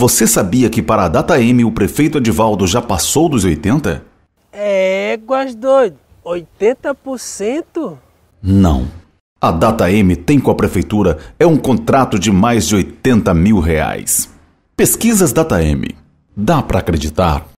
Você sabia que para a Data M o prefeito Edivaldo já passou dos 80? É, Éguas doido, 80%? Não. A Data M tem com a prefeitura é um contrato de mais de 80 mil reais. Pesquisas Data M. Dá para acreditar?